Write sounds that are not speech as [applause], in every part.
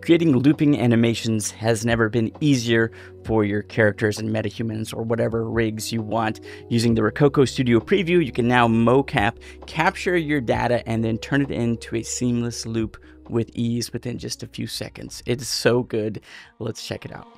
Creating looping animations has never been easier for your characters and metahumans or whatever rigs you want. Using the Rokoko Studio Preview, you can now mocap, capture your data, and then turn it into a seamless loop with ease within just a few seconds. It's so good. Let's check it out.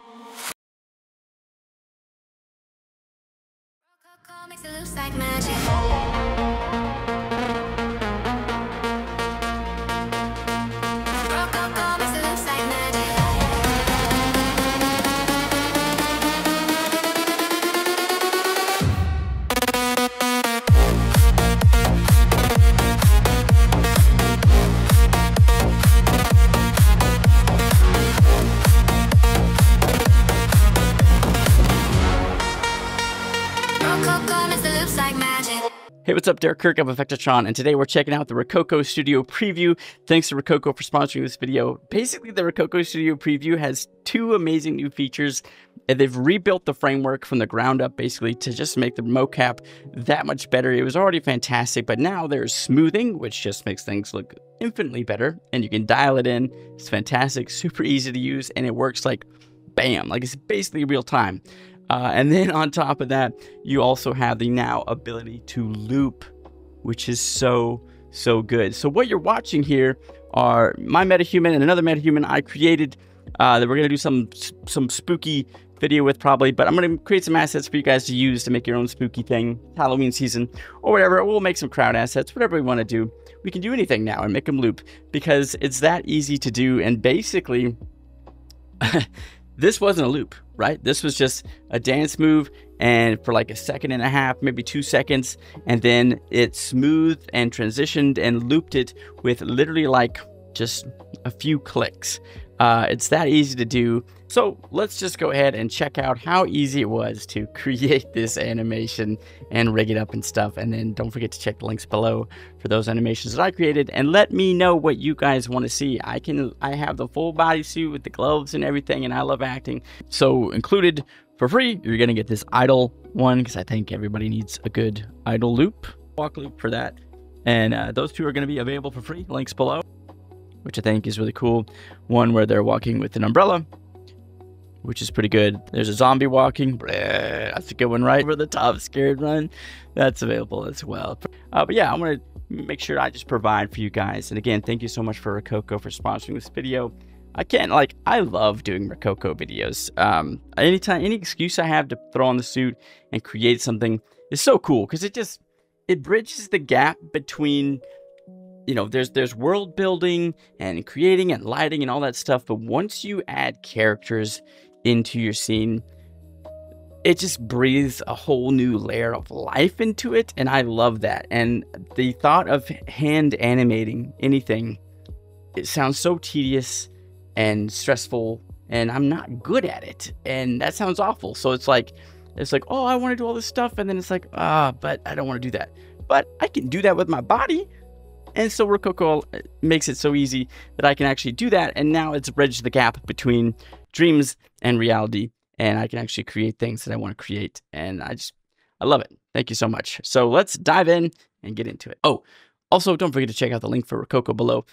Hey, what's up? Derek Kirk of Effectatron, and today we're checking out the Rokoko Studio Preview. Thanks to Rokoko for sponsoring this video. Basically, the Rokoko Studio Preview has two amazing new features, and they've rebuilt the framework from the ground up, basically, to just make the mocap that much better. It was already fantastic, but now there's smoothing, which just makes things look infinitely better, and you can dial it in. It's fantastic, super easy to use, and it works like bam, like it's basically real time. Uh, and then on top of that, you also have the now ability to loop, which is so, so good. So what you're watching here are my metahuman and another metahuman I created uh, that we're going to do some some spooky video with probably, but I'm going to create some assets for you guys to use to make your own spooky thing, Halloween season, or whatever. We'll make some crowd assets, whatever we want to do. We can do anything now and make them loop because it's that easy to do. And basically, [laughs] this wasn't a loop, right? This was just a dance move and for like a second and a half, maybe two seconds, and then it smoothed and transitioned and looped it with literally like just a few clicks. Uh, it's that easy to do. So let's just go ahead and check out how easy it was to [laughs] create this animation and rig it up and stuff. And then don't forget to check the links below for those animations that I created and let me know what you guys want to see. I can, I have the full bodysuit with the gloves and everything and I love acting. So included for free, you're going to get this idle one because I think everybody needs a good idle loop, walk loop for that. And uh, those two are going to be available for free, links below which I think is really cool. One where they're walking with an umbrella, which is pretty good. There's a zombie walking. That's a good one, right? Over the top scared run. That's available as well. Uh, but yeah, I want to make sure I just provide for you guys. And again, thank you so much for Rokoko for sponsoring this video. I can't like I love doing Rokoko videos. Um, anytime any excuse I have to throw on the suit and create something is so cool because it just it bridges the gap between you know, there's there's world building and creating and lighting and all that stuff, but once you add characters into your scene, it just breathes a whole new layer of life into it, and I love that. And the thought of hand animating anything, it sounds so tedious and stressful, and I'm not good at it, and that sounds awful. So it's like, it's like, oh, I want to do all this stuff, and then it's like, ah, but I don't want to do that. But I can do that with my body. And so Rokoko makes it so easy that I can actually do that. And now it's bridged the gap between dreams and reality. And I can actually create things that I want to create. And I just, I love it. Thank you so much. So let's dive in and get into it. Oh, also, don't forget to check out the link for Rokoko below.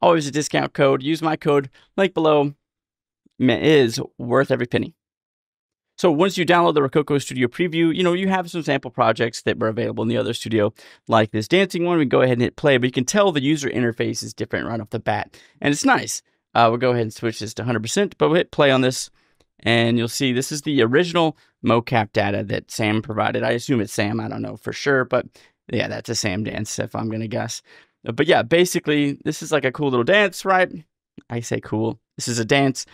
Always a discount code. Use my code, link below, is worth every penny. So once you download the Rokoko Studio Preview, you know, you have some sample projects that were available in the other studio, like this dancing one. We go ahead and hit play, but you can tell the user interface is different right off the bat. And it's nice. Uh, we'll go ahead and switch this to 100%, but we'll hit play on this. And you'll see this is the original mocap data that Sam provided. I assume it's Sam. I don't know for sure, but yeah, that's a Sam dance if I'm going to guess. But yeah, basically, this is like a cool little dance, right? I say cool. This is a dance.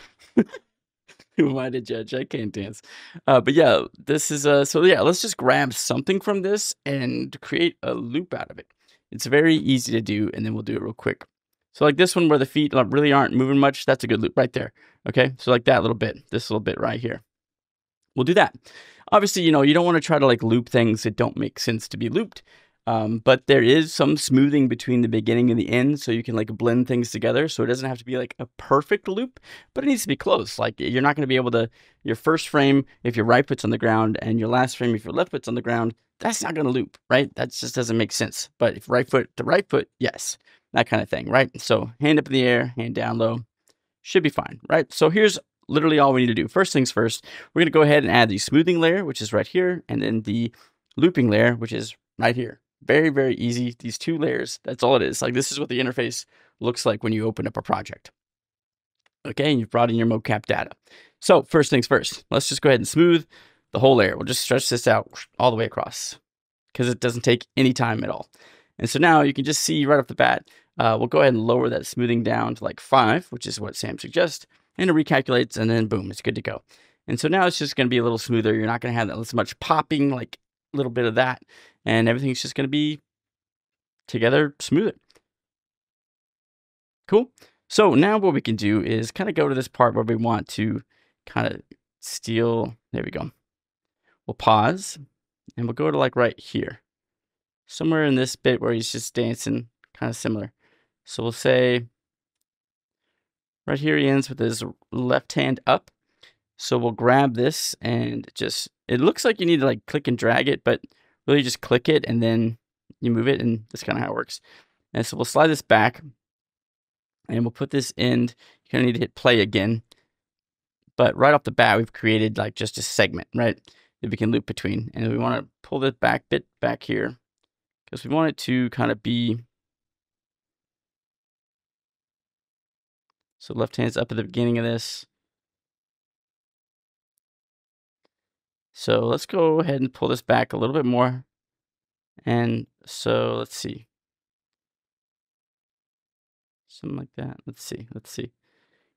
Who am I to judge? I can't dance. Uh, but yeah, this is a, so yeah, let's just grab something from this and create a loop out of it. It's very easy to do, and then we'll do it real quick. So like this one where the feet really aren't moving much, that's a good loop right there. Okay, so like that little bit, this little bit right here. We'll do that. Obviously, you know, you don't want to try to like loop things that don't make sense to be looped. Um, but there is some smoothing between the beginning and the end, so you can like blend things together. So it doesn't have to be like a perfect loop, but it needs to be close. Like you're not going to be able to, your first frame, if your right foot's on the ground, and your last frame, if your left foot's on the ground, that's not going to loop, right? That just doesn't make sense. But if right foot to right foot, yes, that kind of thing, right? So hand up in the air, hand down low, should be fine, right? So here's literally all we need to do. First things first, we're going to go ahead and add the smoothing layer, which is right here, and then the looping layer, which is right here. Very, very easy. These two layers, that's all it is. Like this is what the interface looks like when you open up a project. Okay, and you've brought in your mocap data. So first things first, let's just go ahead and smooth the whole layer. We'll just stretch this out all the way across because it doesn't take any time at all. And so now you can just see right off the bat, uh, we'll go ahead and lower that smoothing down to like five, which is what Sam suggests, and it recalculates, and then boom, it's good to go. And so now it's just going to be a little smoother. You're not going to have that as much popping, like a little bit of that, and everything's just going to be together smoother. Cool. So now what we can do is kind of go to this part where we want to kind of steal. There we go. We'll pause and we'll go to like right here. Somewhere in this bit where he's just dancing, kind of similar. So we'll say right here he ends with his left hand up. So we'll grab this and just, it looks like you need to like click and drag it, but really just click it and then you move it and that's kind of how it works. And so we'll slide this back and we'll put this in. You're to need to hit play again. But right off the bat, we've created like just a segment, right? That we can loop between. And we want to pull this back bit back here because we want it to kind of be. So left hand's up at the beginning of this. So let's go ahead and pull this back a little bit more. And so let's see. Something like that. Let's see. Let's see.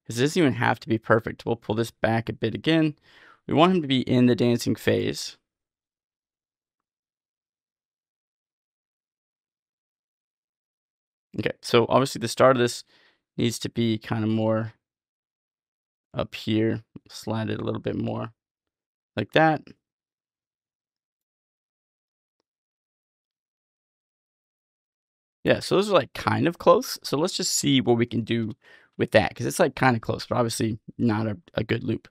Because it doesn't even have to be perfect. We'll pull this back a bit again. We want him to be in the dancing phase. Okay, so obviously the start of this needs to be kind of more up here. Slide it a little bit more like that. Yeah, so those are like kind of close. So let's just see what we can do with that because it's like kind of close, but obviously not a, a good loop.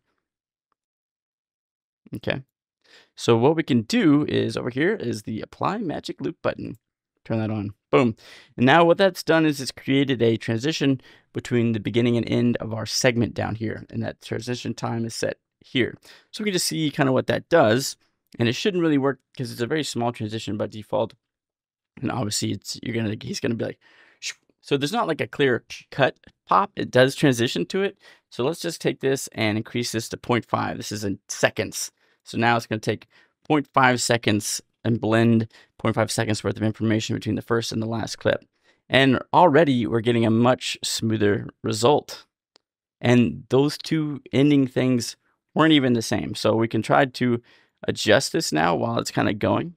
Okay. So what we can do is over here is the apply magic loop button. Turn that on. Boom. And now what that's done is it's created a transition between the beginning and end of our segment down here. And that transition time is set here. So we can just see kind of what that does. And it shouldn't really work because it's a very small transition by default and obviously it's you're gonna he's gonna be like so there's not like a clear cut pop it does transition to it so let's just take this and increase this to 0.5 this is in seconds so now it's going to take 0.5 seconds and blend 0.5 seconds worth of information between the first and the last clip. And already we're getting a much smoother result. And those two ending things weren't even the same. So we can try to adjust this now while it's kind of going.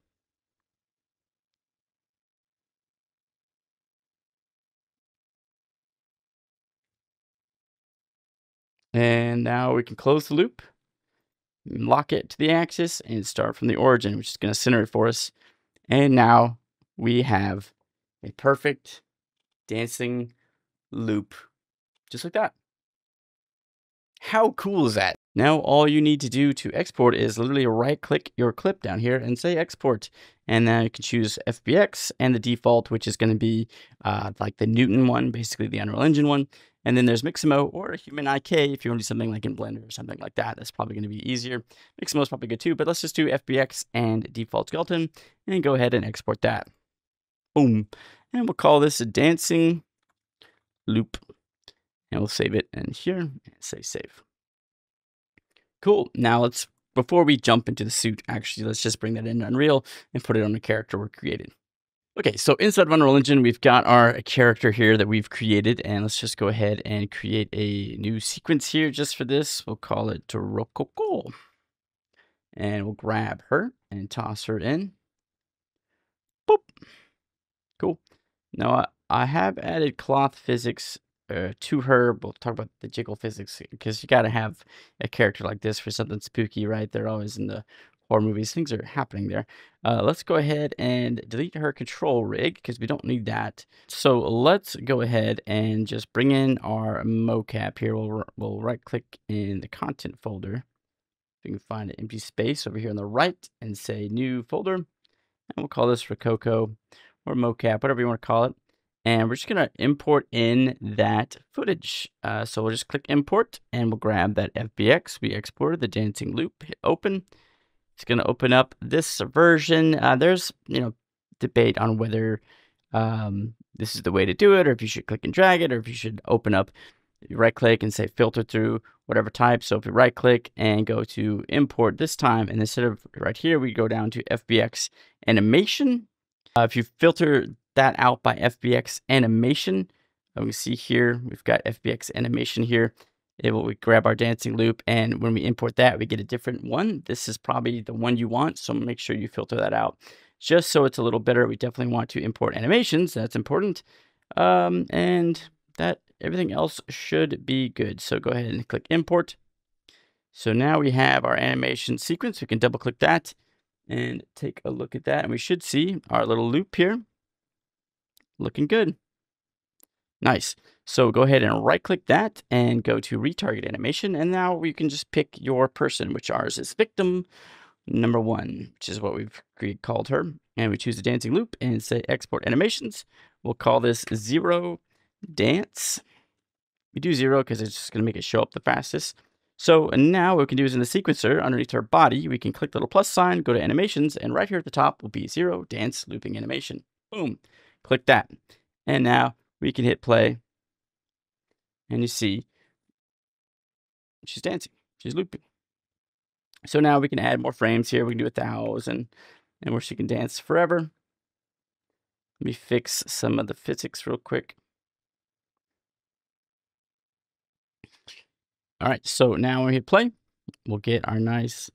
And now we can close the loop, lock it to the axis, and start from the origin, which is going to center it for us. And now we have a perfect dancing loop, just like that. How cool is that? Now all you need to do to export is literally right click your clip down here and say export. And then you can choose FBX and the default, which is going to be uh, like the Newton one, basically the Unreal Engine one. And then there's Mixamo or Human IK if you want to do something like in Blender or something like that. That's probably going to be easier. Mixamo is probably good too, but let's just do FBX and default skeleton and go ahead and export that. Boom. And we'll call this a dancing loop. And we'll save it in here and say save. Cool. Now let's, before we jump into the suit, actually, let's just bring that into Unreal and put it on the character we're created. Okay, so inside Unreal Engine, we've got our character here that we've created, and let's just go ahead and create a new sequence here just for this. We'll call it Rokoko. And we'll grab her and toss her in. Boop. Cool. Now, I, I have added cloth physics uh, to her. We'll talk about the jiggle physics because you got to have a character like this for something spooky, right? They're always in the horror movies. Things are happening there. Uh, let's go ahead and delete her control rig because we don't need that. So let's go ahead and just bring in our mocap here. We'll, we'll right click in the content folder. We can find an empty space over here on the right and say new folder. And we'll call this Rokoko or mocap, whatever you want to call it. and we're just going to import in that footage. Uh, so we'll just click import and we'll grab that FBX. We exported the dancing loop, hit open. It's going to open up this version. Uh, there's, you know, debate on whether um, this is the way to do it or if you should click and drag it or if you should open up, right click and say filter through whatever type. So if you right click and go to import this time, and instead of right here, we go down to FBX animation. Uh, if you filter that out by FBX animation. We see here, we've got FBX animation here. It will grab our dancing loop. And when we import that, we get a different one. This is probably the one you want. So make sure you filter that out just so it's a little better. We definitely want to import animations. That's important. Um, and that everything else should be good. So go ahead and click import. So now we have our animation sequence. We can double click that and take a look at that. And we should see our little loop here looking good. Nice. So go ahead and right click that and go to retarget animation. And now we can just pick your person, which ours is victim number one, which is what we've called her. And we choose the dancing loop and say export animations. We'll call this zero dance. We do zero because it's just going to make it show up the fastest. So now what we can do is in the sequencer underneath our body, we can click the little plus sign, go to animations, and right here at the top will be zero dance looping animation. Boom. Click that. And now we can hit play. And you see she's dancing. She's looping. So now we can add more frames here. We can do a thousand and where she can dance forever. Let me fix some of the physics real quick. All right, so now when we hit play, we'll get our nice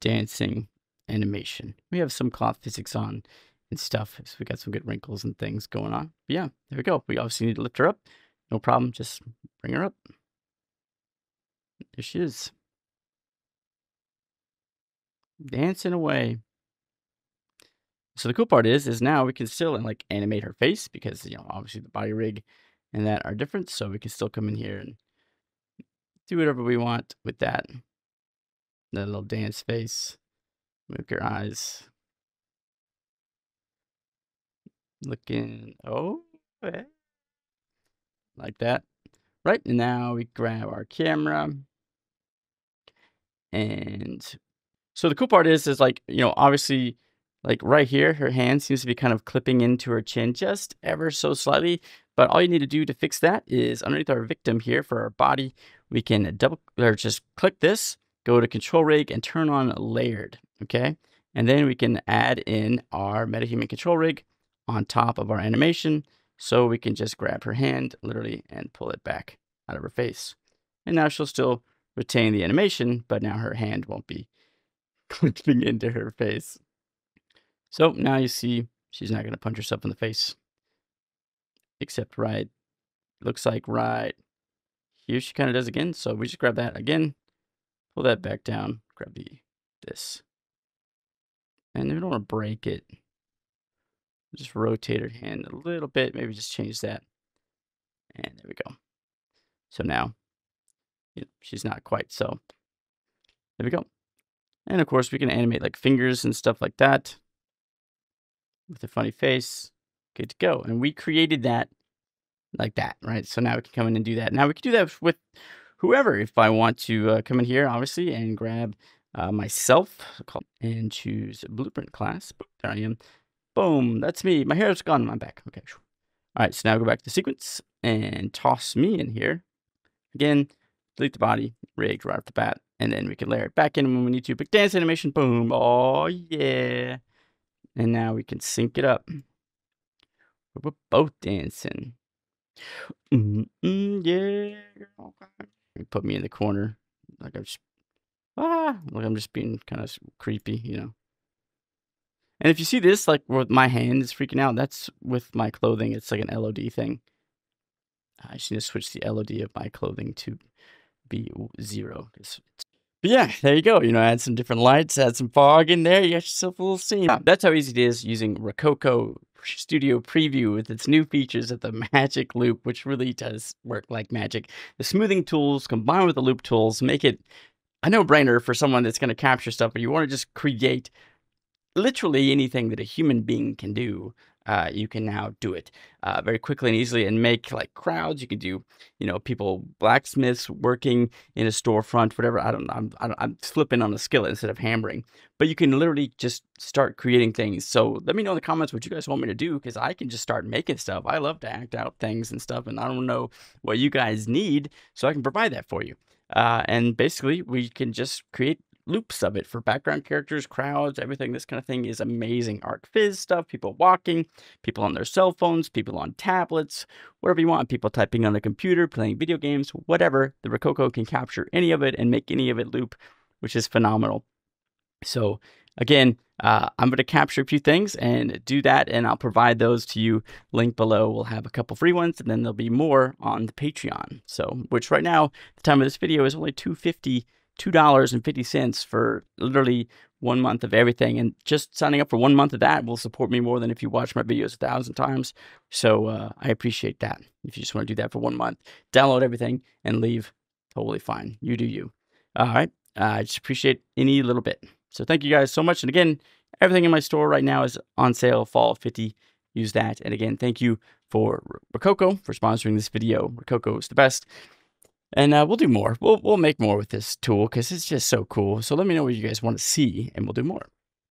dancing animation. We have some cloth physics on and stuff. So we got some good wrinkles and things going on. But yeah, there we go. We obviously need to lift her up. No problem. Just bring her up. There she is. Dancing away. So the cool part is, is now we can still like animate her face because, you know, obviously the body rig and that are different. So we can still come in here and do whatever we want with that. That little dance face. Move your eyes looking oh like that. Right now we grab our camera. And so the cool part is is like you know obviously like right here her hand seems to be kind of clipping into her chin just ever so slightly but all you need to do to fix that is underneath our victim here for our body we can uh, double or just click this go to control rig and turn on layered okay? And then we can add in our metahuman control rig on top of our animation. So we can just grab her hand literally and pull it back out of her face. And now she'll still retain the animation, but now her hand won't be [laughs] clipping into her face. So now you see she's not going to punch herself in the face. Except right, looks like right here she kind of does again. So we just grab that again, pull that back down, grab the this. And we don't want to break it. Just rotate her hand a little bit. Maybe just change that. And there we go. So now you know, she's not quite so. There we go. And of course, we can animate like fingers and stuff like that with a funny face. Good to go. And we created that like that, right? So now we can come in and do that. Now we can do that with whoever. If I want to uh, come in here, obviously, and grab uh, myself and choose blueprint class. There I am. Boom, that's me. My hair's gone. I'm back. Okay. All right, so now go back to the sequence and toss me in here. Again, delete the body, rigged right off the bat, and then we can layer it back in when we need to. Big dance animation, boom. Oh, yeah. And now we can sync it up. We're both dancing. [gasps] Mm -mm, yeah. Put me in the corner. Like I'm just, ah, like I'm just being kind of creepy, you know. And if you see this, like with my hand is freaking out, that's with my clothing. It's like an LOD thing. I just need to switch the LOD of my clothing to be zero. But yeah, there you go. You know, add some different lights, add some fog in there. You got yourself a little scene. That's how easy it is using Rokoko Studio Preview with its new features of the [laughs] Magic Loop, which really does work like magic. The smoothing tools combined with the loop tools make it a no-brainer for someone that's going to capture stuff, but you want to just create literally anything that a human being can do uh, you can now do it uh, very quickly and easily and make like crowds. You can do, you know, people blacksmiths working in a storefront, whatever. I don't know. I'm, I am flipping on a skillet instead of hammering, but you can literally just start creating things. So let me know in the comments what you guys want me to do because I can just start making stuff. I love to act out things and stuff, and I don't know what you guys need, so I can provide that for you. Uh, and basically, we can just create loops of it for background characters, crowds, everything. This kind of thing is amazing. ArchViz stuff, people walking, people on their cell phones, people on tablets, whatever you want, people typing on the computer, playing video games, whatever. The Rokoko can capture any of it and make any of it loop, which is phenomenal. So again, uh, I'm going to capture a few things and do that, and I'll provide those to you. Link below. We'll have a couple free ones, and then there'll be more on the Patreon. So, which right now, the time of this video is only 250 $2.50 for literally one month of everything. And just signing up for one month of that will support me more than if you watch my videos a thousand times. So uh, I appreciate that. If you just want to do that for one month, download everything and leave, totally fine. You do you. All right. I just appreciate any little bit. So thank you guys so much. And again, everything in my store right now is on sale, fall 50. Use that. And again, thank you for Rokoko for sponsoring this video. Rokoko is the best. And uh, we'll do more. We'll we'll make more with this tool because it's just so cool. So let me know what you guys want to see, and we'll do more.